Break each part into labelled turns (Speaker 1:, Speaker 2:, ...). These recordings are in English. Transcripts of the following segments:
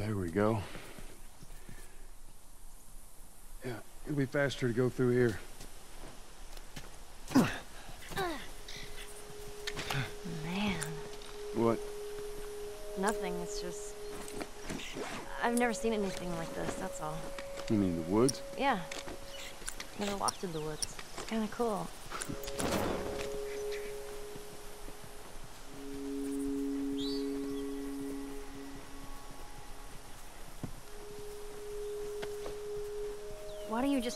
Speaker 1: there we go. Yeah, it'll be faster to go through here.
Speaker 2: Man,
Speaker 1: What?
Speaker 2: nothing. It's just. I've never seen anything like this, that's all.
Speaker 1: You mean the woods?
Speaker 2: Yeah. Never walked in the woods. It's kinda cool.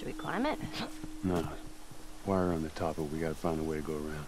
Speaker 2: Should we climb it?
Speaker 1: No. Wire on the top, but we gotta find a way to go around.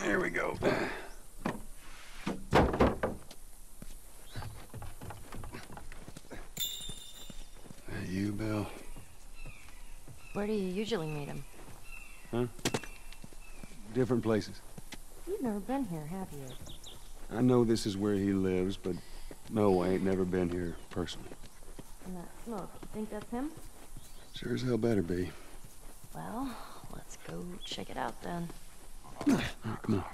Speaker 1: There we go. That you, Bill?
Speaker 2: Where do you usually meet him?
Speaker 1: Huh? Different places.
Speaker 2: You've never been here, have you?
Speaker 1: I know this is where he lives, but no, I ain't never been here personally.
Speaker 2: And that smoke, you think that's him?
Speaker 1: Sure as hell better be.
Speaker 2: Well, let's go check it out then.
Speaker 1: Right, come on.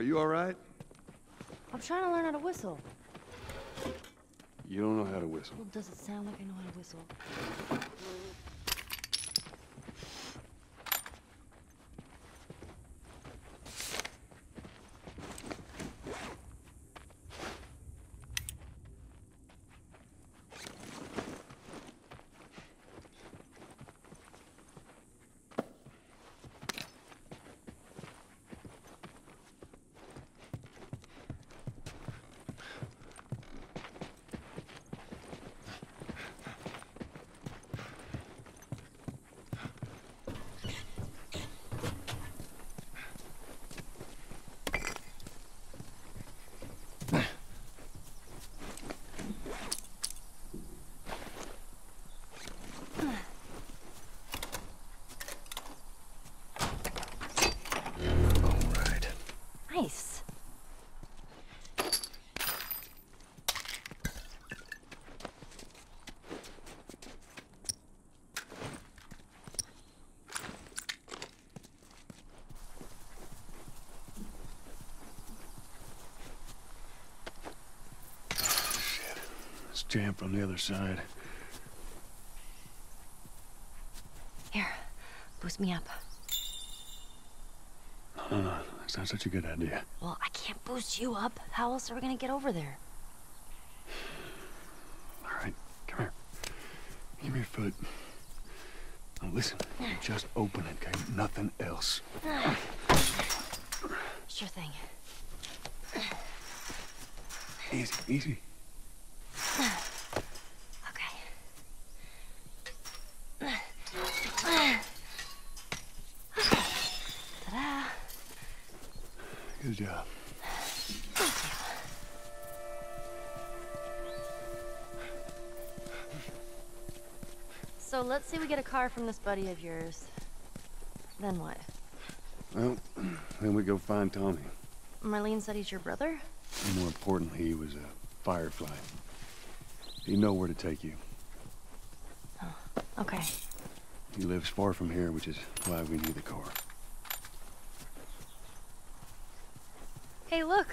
Speaker 1: Are you all right?
Speaker 2: I'm trying to learn how to whistle.
Speaker 1: You don't know how to whistle.
Speaker 2: Well, does it sound like I know how to whistle?
Speaker 1: All right.
Speaker 2: Nice.
Speaker 1: Shit. Jammed on the other side.
Speaker 2: Here, boost me up.
Speaker 1: Uh, that's not such a good idea.
Speaker 2: Well, I can't boost you up. How else are we gonna get over there?
Speaker 1: All right, come here. Give me your foot. Now listen, just open it, okay? Nothing else.
Speaker 2: Sure thing.
Speaker 1: Easy, easy. Job.
Speaker 2: So let's say we get a car from this buddy of yours. Then what?
Speaker 1: Well, then we go find Tommy.
Speaker 2: Marlene said he's your brother?
Speaker 1: And more importantly, he was a firefly. He know where to take you.
Speaker 2: Oh, Okay.
Speaker 1: He lives far from here, which is why we need the car.
Speaker 2: Hey, look!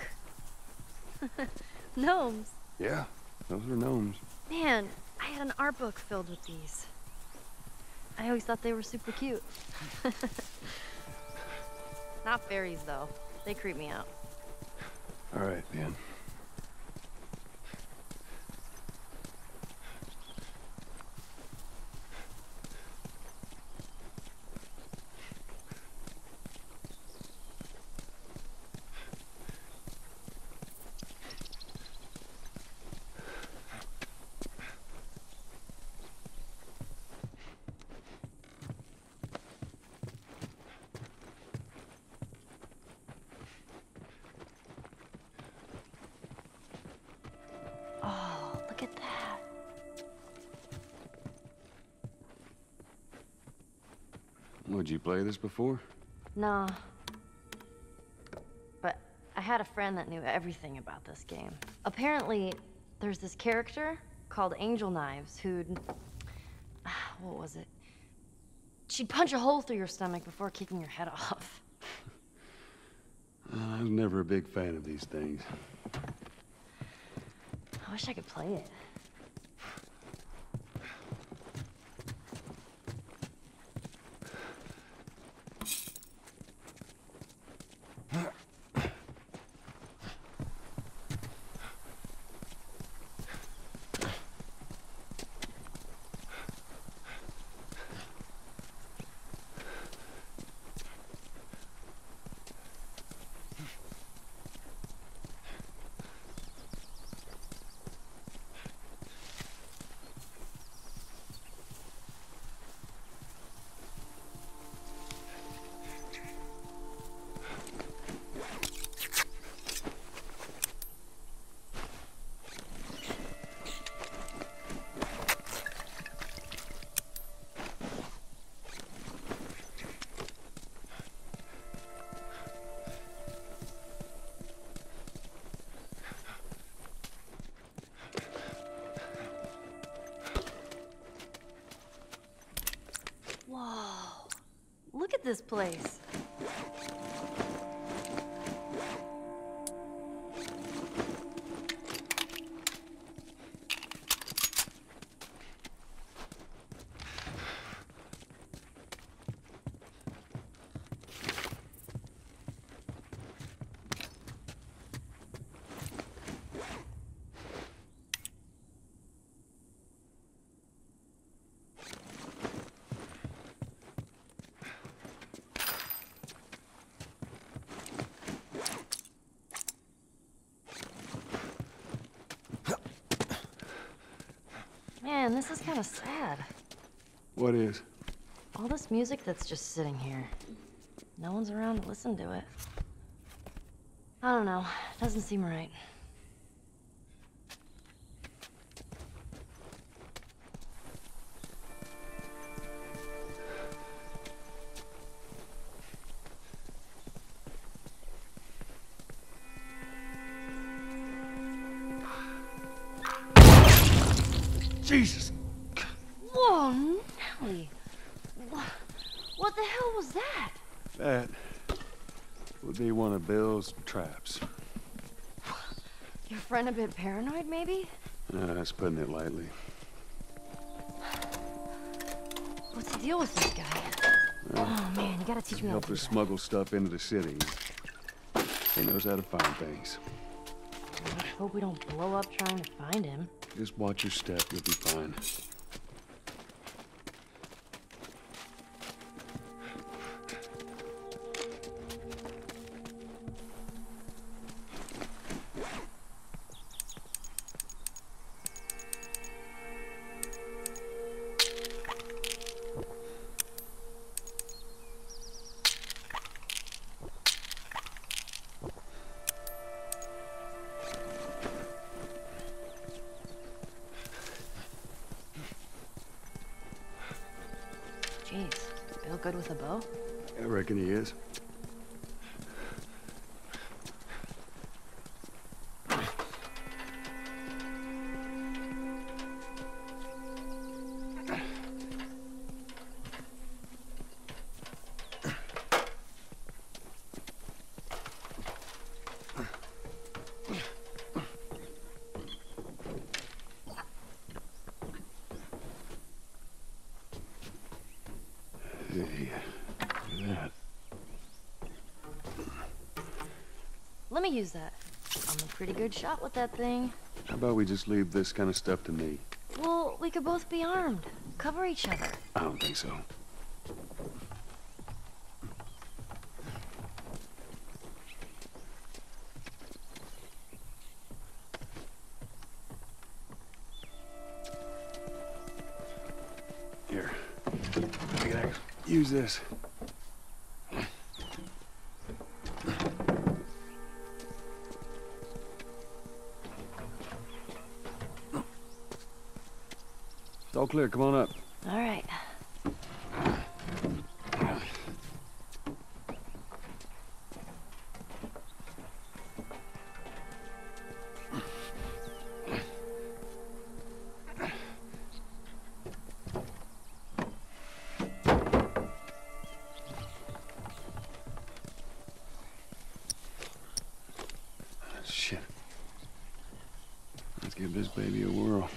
Speaker 2: Gnomes!
Speaker 1: Yeah, those are gnomes.
Speaker 2: Man, I had an art book filled with these. I always thought they were super cute. Not fairies, though. They creep me out.
Speaker 1: All right, man. Would you play this before?
Speaker 2: No. But I had a friend that knew everything about this game. Apparently, there's this character called Angel Knives who'd. What was it? She'd punch a hole through your stomach before kicking your head off.
Speaker 1: I was never a big fan of these things.
Speaker 2: I wish I could play it. Look at this place. Man, this is kind of sad.
Speaker 1: What is?
Speaker 2: All this music that's just sitting here. No one's around to listen to it. I don't know. Doesn't seem right. Friend a bit paranoid, maybe?
Speaker 1: Uh, that's putting it lightly.
Speaker 2: What's the deal with this guy? Oh man, you gotta teach me how to
Speaker 1: us smuggle stuff into the city. He knows how to find things.
Speaker 2: I hope we don't blow up trying to find him.
Speaker 1: Just watch your step, you'll be fine.
Speaker 2: Me use that. I'm a pretty good shot with that thing.
Speaker 1: How about we just leave this kind of stuff to me?
Speaker 2: Well, we could both be armed. Cover each other.
Speaker 1: I don't think so. Here. I use this. All clear. Come on up.
Speaker 2: All right.
Speaker 1: Shit. Let's give this baby a whirl.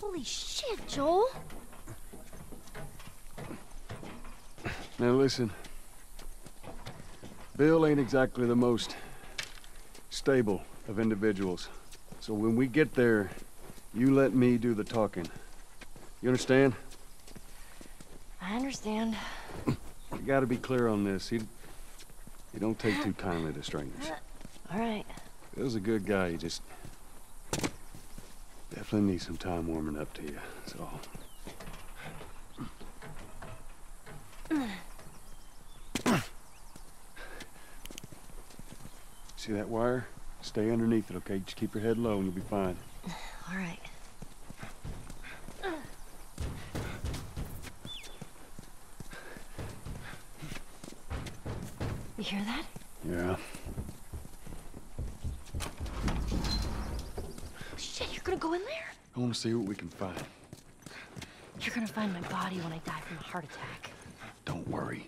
Speaker 2: Holy shit, Joel.
Speaker 1: Now listen. Bill ain't exactly the most stable of individuals. So when we get there, you let me do the talking. You understand?
Speaker 2: I understand.
Speaker 1: You gotta be clear on this. He, he don't take too kindly to strangers.
Speaker 2: All right.
Speaker 1: Bill's a good guy. He just definitely needs some time warming up to you. That's all. See that wire? Stay underneath it, okay? Just keep your head low and you'll be fine.
Speaker 2: All right. You hear that?
Speaker 1: Yeah.
Speaker 2: Shit, you're gonna go in there?
Speaker 1: I want to see what we can find.
Speaker 2: You're gonna find my body when I die from a heart attack.
Speaker 1: Don't worry.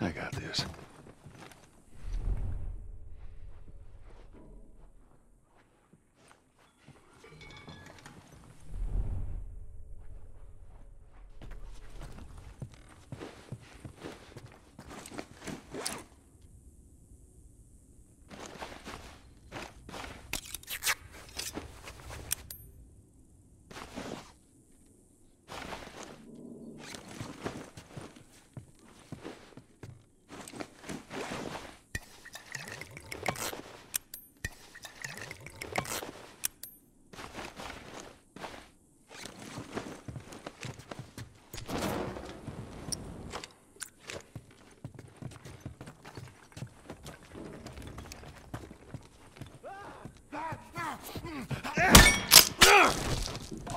Speaker 1: I got this.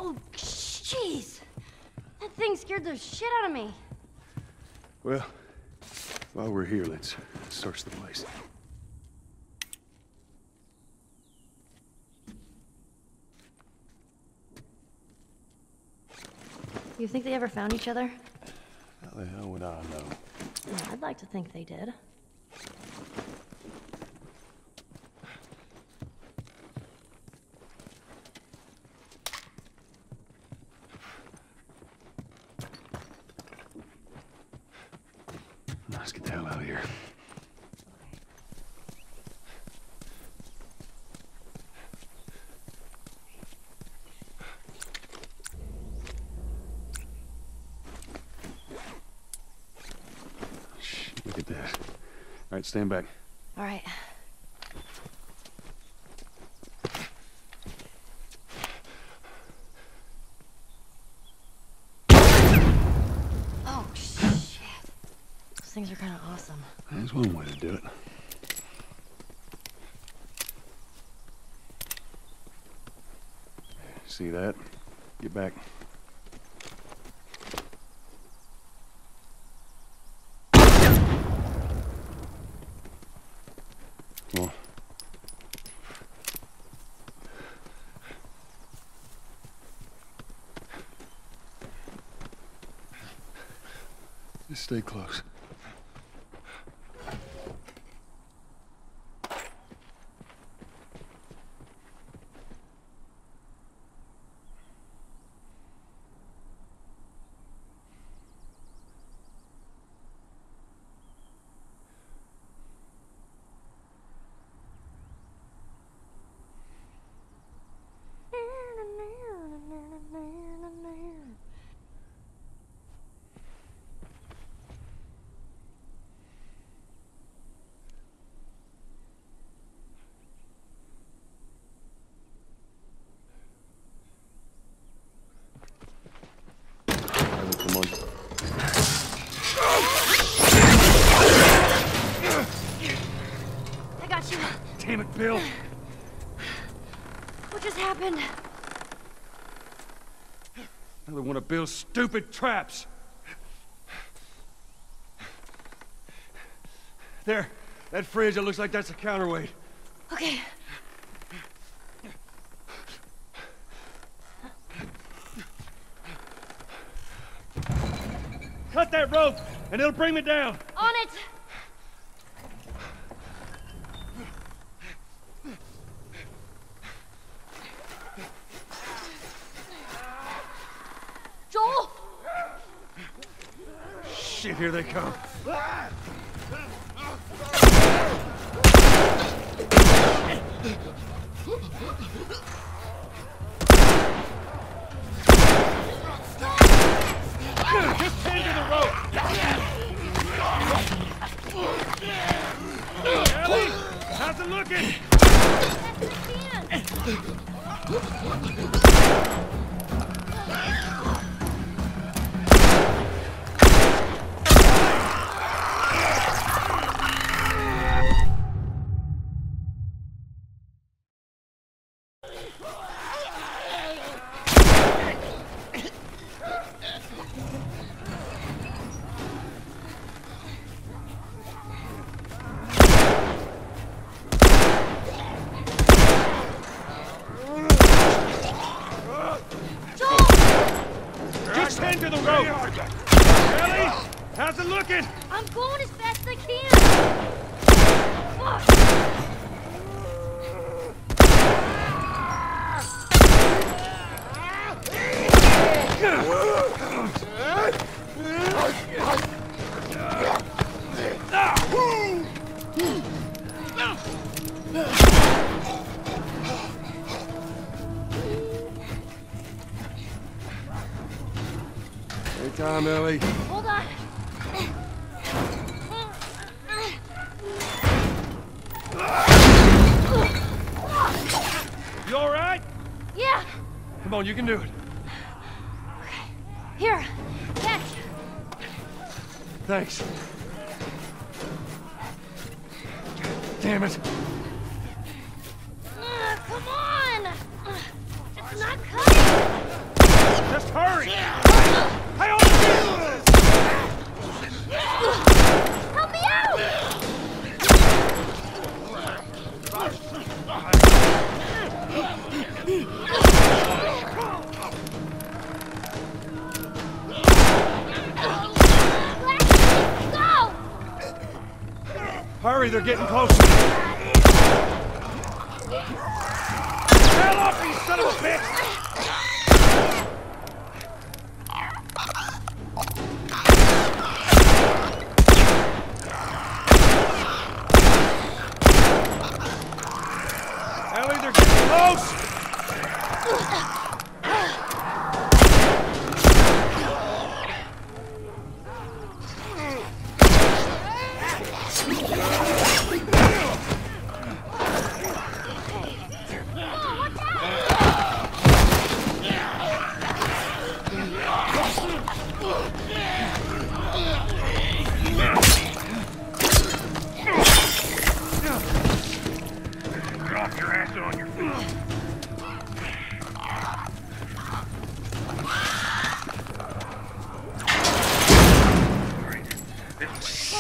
Speaker 2: Oh, jeez. That thing scared the shit out of me.
Speaker 1: Well, while we're here, let's search the place.
Speaker 2: You think they ever found each other?
Speaker 1: How the hell would I know?
Speaker 2: I'd like to think they did.
Speaker 1: Let's get the hell out of here. Shh, look at that. All right, stand back.
Speaker 2: All right. Oh, shit. Those things are kind of awesome.
Speaker 1: That's one way to do it. See that? Get back. Stay close. Riley, come on.
Speaker 2: I got you.
Speaker 1: Damn it, Bill!
Speaker 2: What just happened?
Speaker 1: Another one of Bill's stupid traps. There, that fridge, it looks like that's a counterweight.
Speaker 2: Okay.
Speaker 1: Cut that rope, and it'll bring me down.
Speaker 2: On it! Joel!
Speaker 1: Shit, here they come. Just hang to the rope. Ellie, how's it looking? To the rope. Ellie, how's it looking?
Speaker 2: I'm going as fast as I can! Fuck!
Speaker 1: Hey, Tom, Ellie.
Speaker 2: Hold on.
Speaker 1: You all right?
Speaker 2: Yeah.
Speaker 1: Come on, you can do it.
Speaker 2: Here. Catch.
Speaker 1: Thanks. Damn it.
Speaker 2: Uh, come on. It's not cutting.
Speaker 1: Just hurry. Hey, Hurry, they're getting closer. Hell off, you son of a bitch!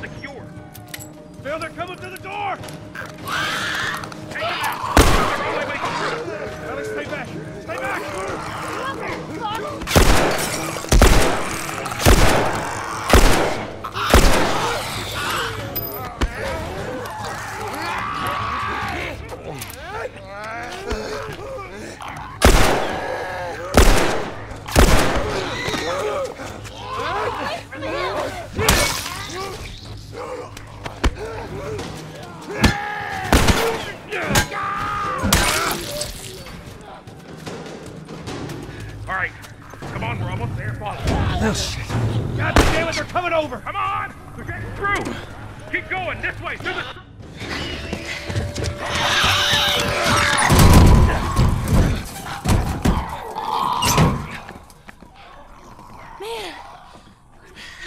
Speaker 3: secure.
Speaker 1: Bill, they're coming through the door! Ellie, stay back! Stay back!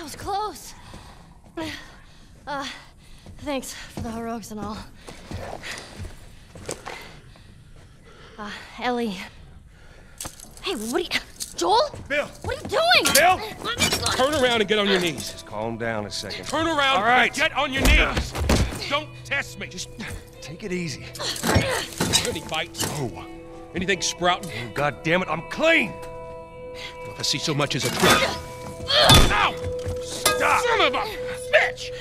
Speaker 2: Was close. Uh, thanks for the heroics and all. Uh, Ellie. Hey, what are you. Joel?
Speaker 1: Bill!
Speaker 2: What are you doing?
Speaker 1: Bill!
Speaker 2: Let me go.
Speaker 4: Turn around and get on your knees.
Speaker 1: Just calm down a second.
Speaker 4: Turn around
Speaker 1: All right.
Speaker 4: and get on your knees. Don't test me. Just
Speaker 1: Take it easy.
Speaker 4: any bites. Oh. Anything sprouting?
Speaker 1: Oh, God damn it, I'm clean!
Speaker 4: If I see so much as a twig. Ow!
Speaker 1: Stop!
Speaker 4: Son of a bitch!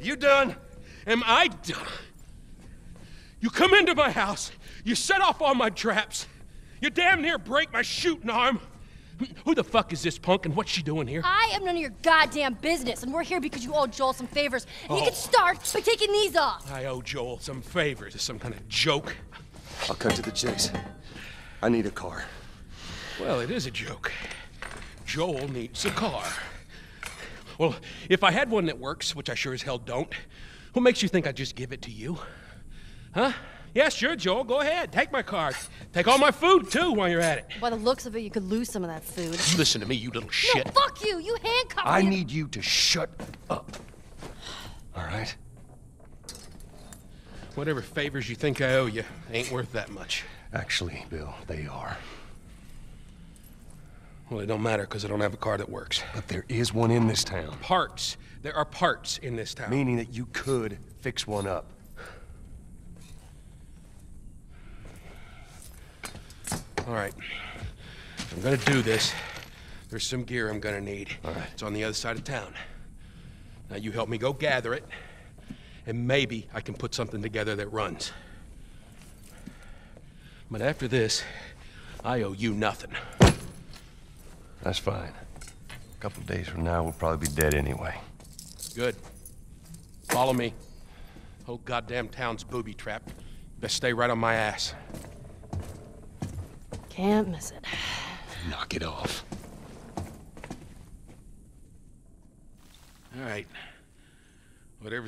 Speaker 1: You done?
Speaker 4: Am I done? You come into my house, you set off all my traps, you damn near break my shooting arm. Who the fuck is this punk and what's she doing here?
Speaker 2: I am none of your goddamn business, and we're here because you owe Joel some favors. And You
Speaker 4: Oh.
Speaker 2: can start by taking these off.
Speaker 4: I owe Joel some favors. Is some kind of joke?
Speaker 1: I'll cut to the chase. I need a car.
Speaker 4: Well, it is a joke. Joel needs a car. Well, if I had one that works, which I sure as hell don't, what makes you think I'd just give it to you? Huh? Yeah, sure, Joel. Go ahead. Take my car. Take all my food, too, while you're at it.
Speaker 2: By the looks of it, you could lose some of that food.
Speaker 4: Listen to me, you little shit.
Speaker 2: No, fuck you! You handcuffed me.
Speaker 1: I
Speaker 2: me.
Speaker 1: need you to shut up. All right?
Speaker 4: Whatever favors you think I owe you ain't worth that much.
Speaker 1: Actually, Bill, they are.
Speaker 4: Well, it don't matter because I don't have a car that works.
Speaker 1: But there is one in this town,
Speaker 4: Parts. There are parts in this town.
Speaker 1: meaning that you could fix one up.
Speaker 4: All right. If I'm gonna do this, there's some gear I'm gonna need.
Speaker 1: All right.
Speaker 4: It's on the other side of town. Now you help me go gather it, and maybe I can put something together that runs. But after this, I owe you nothing.
Speaker 1: That's fine. A couple of days from now, we'll probably be dead anyway.
Speaker 4: Good. Follow me. Whole goddamn town's booby trapped. Best stay right on my ass.
Speaker 2: Can't miss it.
Speaker 1: Knock it off.
Speaker 4: All right. Whatever.